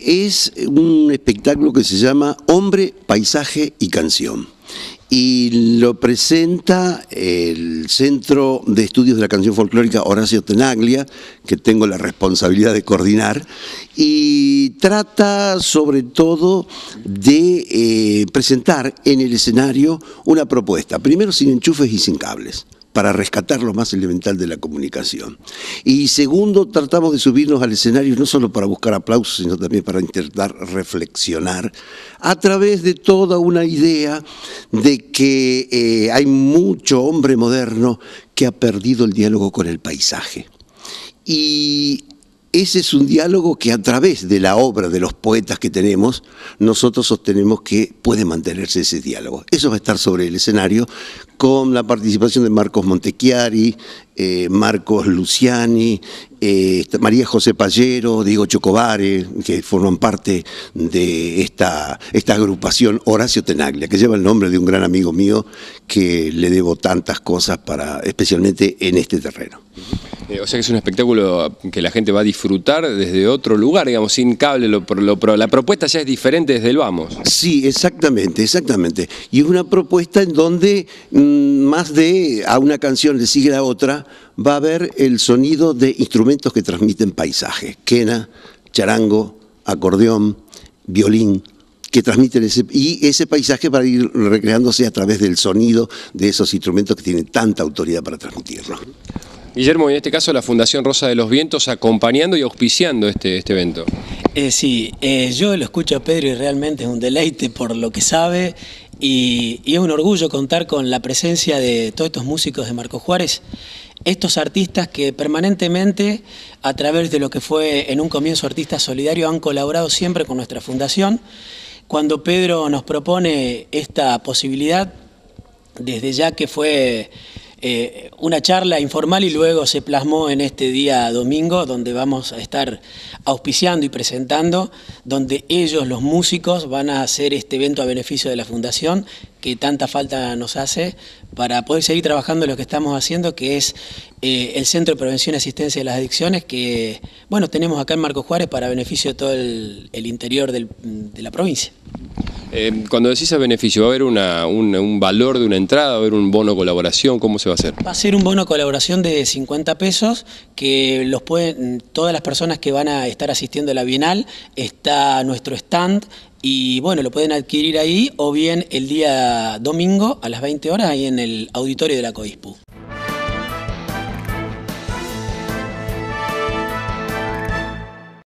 Es un espectáculo que se llama Hombre, Paisaje y Canción. Y lo presenta el Centro de Estudios de la Canción Folclórica Horacio Tenaglia, que tengo la responsabilidad de coordinar, y trata sobre todo de eh, presentar en el escenario una propuesta, primero sin enchufes y sin cables para rescatar lo más elemental de la comunicación. Y segundo, tratamos de subirnos al escenario no solo para buscar aplausos, sino también para intentar reflexionar a través de toda una idea de que eh, hay mucho hombre moderno que ha perdido el diálogo con el paisaje. Y ese es un diálogo que a través de la obra de los poetas que tenemos, nosotros sostenemos que puede mantenerse ese diálogo. Eso va a estar sobre el escenario con la participación de Marcos Montechiari, eh, Marcos Luciani, eh, María José Pallero, Diego Chocobare, que forman parte de esta, esta agrupación Horacio Tenaglia, que lleva el nombre de un gran amigo mío que le debo tantas cosas para, especialmente en este terreno. Eh, o sea que es un espectáculo que la gente va a disfrutar desde otro lugar, digamos, sin cable, la propuesta ya es diferente desde el vamos. Sí, exactamente, exactamente. Y es una propuesta en donde mm, más de a una canción le sigue la otra, va a haber el sonido de instrumentos que transmiten paisaje, quena, charango, acordeón, violín, que transmiten ese, y ese paisaje va a ir recreándose a través del sonido de esos instrumentos que tienen tanta autoridad para transmitirlo. Guillermo, en este caso la Fundación Rosa de los Vientos acompañando y auspiciando este, este evento. Eh, sí, eh, yo lo escucho a Pedro y realmente es un deleite por lo que sabe y, y, es un orgullo contar con la presencia de todos estos músicos de Marco Juárez, estos artistas que permanentemente a través de lo que fue en un comienzo Artista Solidario han colaborado siempre con nuestra fundación. Cuando Pedro nos propone esta posibilidad, desde ya que fue eh, una charla informal y luego se plasmó en este día domingo donde vamos a estar auspiciando y presentando, donde ellos, los músicos, van a hacer este evento a beneficio de la Fundación que tanta falta nos hace para poder seguir trabajando lo que estamos haciendo, que es eh, el Centro de Prevención y Asistencia de las Adicciones, que bueno tenemos acá en Marco Juárez para beneficio de todo el, interior de la provincia. Eh, cuando decís a beneficio, ¿va a haber un, valor de una entrada? ¿Va a haber un bono colaboración? ¿Cómo se va a hacer? Va a ser un bono colaboración de 50 pesos que los pueden, todas las personas que van a estar asistiendo a la Bienal, está nuestro stand y bueno, lo pueden adquirir ahí o bien el día domingo a las 20 horas ahí en el auditorio de la COISPU.